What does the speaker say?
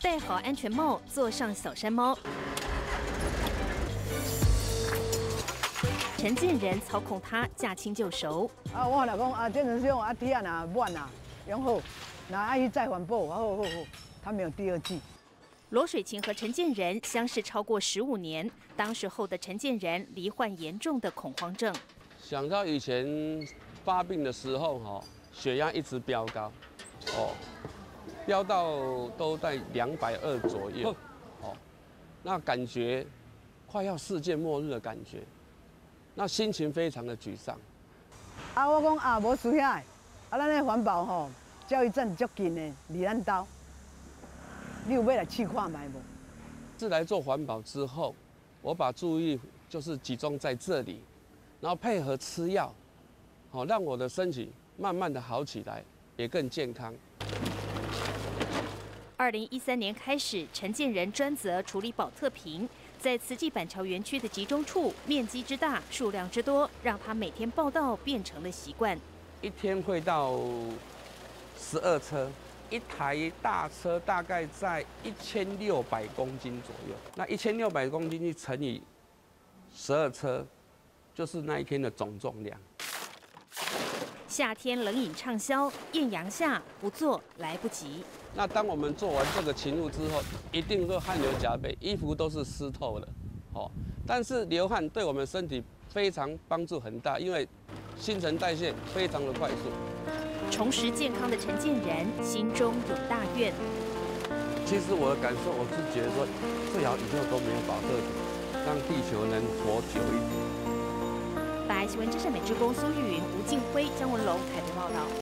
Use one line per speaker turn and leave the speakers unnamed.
戴好安全帽，坐上小山猫。陈建仁操控它驾轻就熟。
啊，我老公啊，建仁兄啊，铁啊，慢啊，然后那阿姨再环保，好好好，他没有第二季。
罗水琴和陈建仁相识超过十五年，当时候的陈建仁罹患严重的恐慌症。
想到以前发病的时候，哈，血压一直飙高，哦，飙到都在两百二左右，哦，那感觉快要世界末日的感觉，那心情非常的沮丧。
啊，我讲啊，无需要，啊，咱的环保吼，交易站足近的，离咱兜。你有要来去看卖无？
自来做环保之后，我把注意就是集中在这里，然后配合吃药，好让我的身体慢慢的好起来，也更健康。
二零一三年开始，陈建仁专责处理保特瓶，在慈济板桥园区的集中处，面积之大，数量之多，让他每天报道变成了习惯。
一天会到十二车。一台大车大概在一千六百公斤左右，那一千六百公斤去乘以十二车，就是那一天的总重量。
夏天冷饮畅销，艳阳下不做来不及。
那当我们做完这个勤务之后，一定会汗流浃背，衣服都是湿透了，哦。但是流汗对我们身体非常帮助很大，因为新陈代谢非常的快速。
重拾健康的陈建仁心中有大愿。
其实我的感受，我是觉得说，最好以后都没有保特瓶，让地球能活久一点。
百新闻之声美职工苏玉云、吴敬辉、江文龙台北报道。